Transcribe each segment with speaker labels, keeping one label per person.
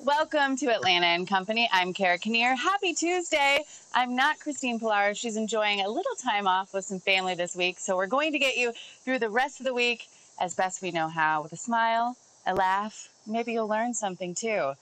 Speaker 1: Welcome to Atlanta and Company. I'm Kara Kinnear. Happy Tuesday. I'm not Christine Pullara. She's enjoying a little time off with some family this week. So we're going to get you through the rest of the week as best we know how with a smile, a laugh. Maybe you'll learn something too.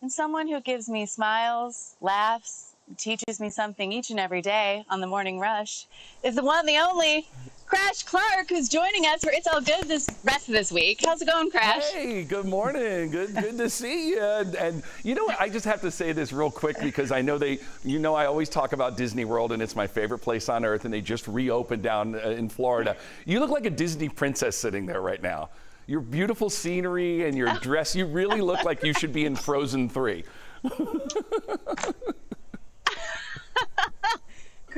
Speaker 1: And someone who gives me smiles, laughs, teaches me something each and every day on the morning rush is the one, the only Crash Clark, who's joining us for It's All Good this rest of this week. How's it going, Crash?
Speaker 2: Hey, good morning. Good, good to see you. And, and, you know what? I just have to say this real quick because I know they, you know, I always talk about Disney World and it's my favorite place on earth, and they just reopened down uh, in Florida. You look like a Disney princess sitting there right now. Your beautiful scenery and your dress, you really look like you should be in Frozen 3.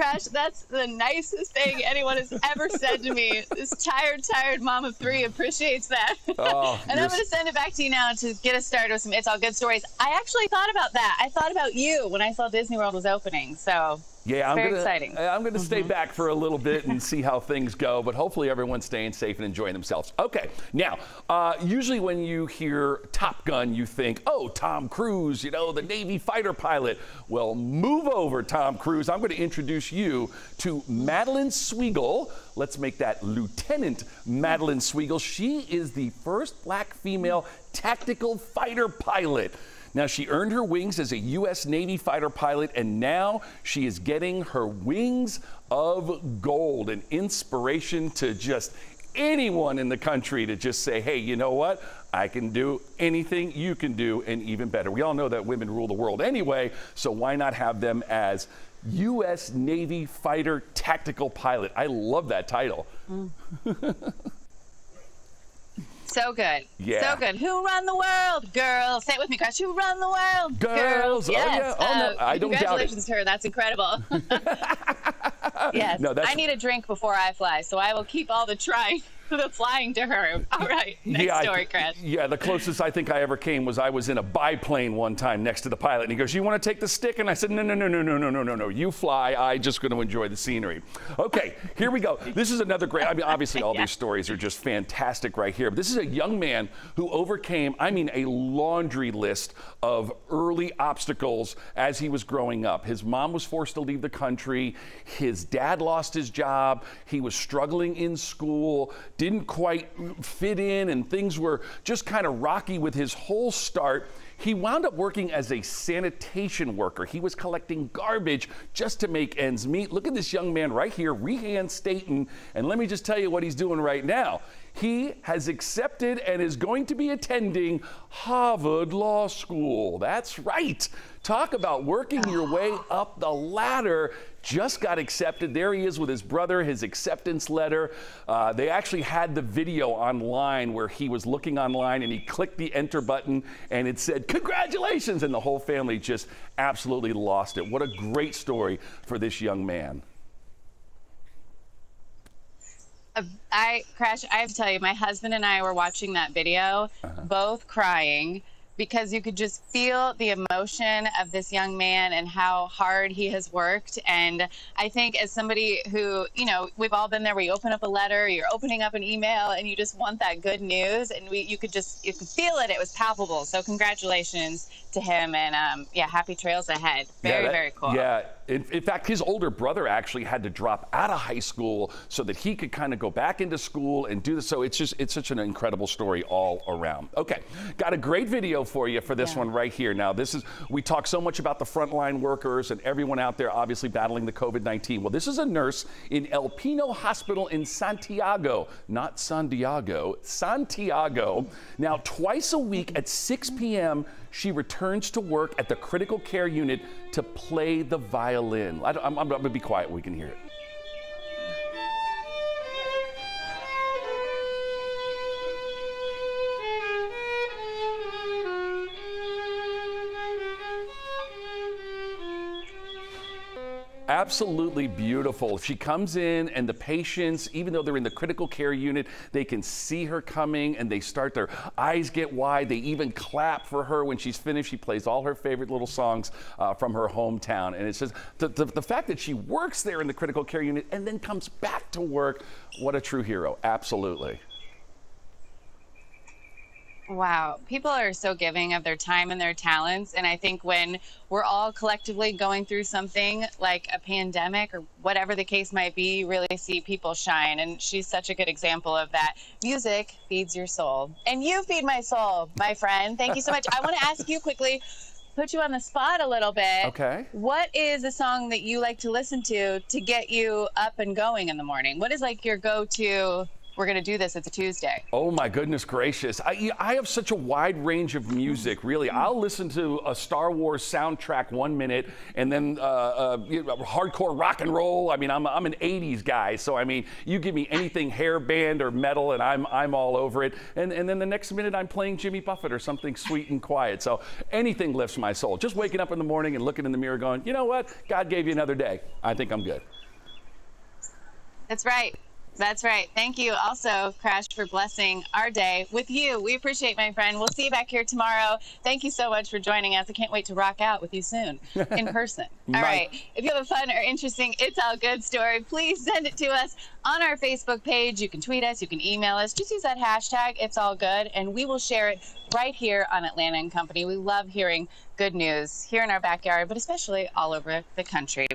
Speaker 1: Crash, that's the nicest thing anyone has ever said to me. This tired, tired mom of three appreciates that. Oh, and I'm going to send it back to you now to get us started with some It's All Good stories. I actually thought about that. I thought about you when I saw Disney World was opening. So
Speaker 2: yeah, I'm
Speaker 1: Very
Speaker 2: gonna,
Speaker 1: exciting.
Speaker 2: I'm going to mm-hmm. stay back for a little bit and see how things go, but hopefully everyone's staying safe and enjoying themselves. Okay, now, uh, usually when you hear Top Gun, you think, oh, Tom Cruise, you know, the Navy fighter pilot. Well, move over, Tom Cruise. I'm going to introduce you to Madeline Swegle. Let's make that Lieutenant Madeline Swegle. She is the first black female tactical fighter pilot. Now, she earned her wings as a U.S. Navy fighter pilot, and now she is getting her wings of gold, an inspiration to just anyone in the country to just say, hey, you know what? I can do anything you can do and even better. We all know that women rule the world anyway, so why not have them as U.S. Navy fighter tactical pilot? I love that title. Mm.
Speaker 1: So good.
Speaker 2: Yeah.
Speaker 1: So good. Who run the world? Girls. Say it with me, Crash. Who run the world?
Speaker 2: Girls.
Speaker 1: Girls. Yes.
Speaker 2: Oh, yeah. Oh, no.
Speaker 1: Uh,
Speaker 2: I don't
Speaker 1: congratulations to her. That's incredible. yes. No, that's... I need a drink before I fly, so I will keep all the trying. the flying to her. All right, next yeah, story, Chris.
Speaker 2: Yeah, the closest I think I ever came was I was in a biplane one time next to the pilot, and he goes, "You want to take the stick?" And I said, "No, no, no, no, no, no, no, no, no. You fly. I just going to enjoy the scenery." Okay, here we go. This is another great. I mean, obviously, all yeah. these stories are just fantastic right here. But this is a young man who overcame, I mean, a laundry list of early obstacles as he was growing up. His mom was forced to leave the country. His dad lost his job. He was struggling in school didn't quite fit in and things were just kind of rocky with his whole start. He wound up working as a sanitation worker. He was collecting garbage just to make ends meet. Look at this young man right here, Rehan Staten. And let me just tell you what he's doing right now. He has accepted and is going to be attending Harvard Law School. That's right. Talk about working your way up the ladder. Just got accepted. There he is with his brother, his acceptance letter. Uh, they actually had the video online where he was looking online and he clicked the enter button and it said, Congratulations! And the whole family just absolutely lost it. What a great story for this young man.
Speaker 1: I crash. I have to tell you, my husband and I were watching that video, uh-huh. both crying because you could just feel the emotion of this young man and how hard he has worked. And I think, as somebody who, you know, we've all been there you open up a letter, you're opening up an email, and you just want that good news. And we, you could just, you could feel it. It was palpable. So, congratulations to him. And um, yeah, happy trails ahead. Very, yeah, that, very cool.
Speaker 2: Yeah. In, in, fact, his older brother actually had to drop out of high school so that he could kind of go back into school and do this. So it's just, it's such an incredible story all around. Okay. Got a great video for you for this yeah. one right here. Now, this is, we talk so much about the frontline workers and everyone out there obviously battling the COVID 19. Well, this is a nurse in El Pino Hospital in Santiago, not San Diego, Santiago. Now, twice a week at 6 p.m., she returns to work at the critical care unit to play the violin. I am going to be quiet, we can hear it. Absolutely beautiful. She comes in, and the patients, even though they're in the critical care unit, they can see her coming and they start, their eyes get wide. They even clap for her when she's finished. She plays all her favorite little songs uh, from her hometown. And it's just the, the, the fact that she works there in the critical care unit and then comes back to work, what a true hero. Absolutely.
Speaker 1: Wow. People are so giving of their time and their talents. And I think when we're all collectively going through something like a pandemic or whatever the case might be, you really see people shine. And she's such a good example of that. Music feeds your soul. And you feed my soul, my friend. Thank you so much. I want to ask you quickly put you on the spot a little bit.
Speaker 2: Okay.
Speaker 1: What is a song that you like to listen to to get you up and going in the morning? What is like your go to? We're going to do this. It's a Tuesday.
Speaker 2: Oh my goodness gracious. I, I have such a wide range of music, really. I'll listen to a Star Wars soundtrack one minute and then uh, uh, hardcore rock and roll. I mean, I'm, I'm an 80s guy, so I mean, you give me anything hair band or metal and I'm, I'm all over it. And, and then the next minute I'm playing Jimmy Buffett or something sweet and quiet. So anything lifts my soul. Just waking up in the morning and looking in the mirror going, you know what? God gave you another day. I think I'm good.
Speaker 1: That's right. That's right. Thank you also, Crash, for blessing our day with you. We appreciate, my friend. We'll see you back here tomorrow. Thank you so much for joining us. I can't wait to rock out with you soon in person. All right. If you have a fun or interesting It's All Good story, please send it to us on our Facebook page. You can tweet us, you can email us. Just use that hashtag, It's All Good, and we will share it right here on Atlanta and Company. We love hearing good news here in our backyard, but especially all over the country.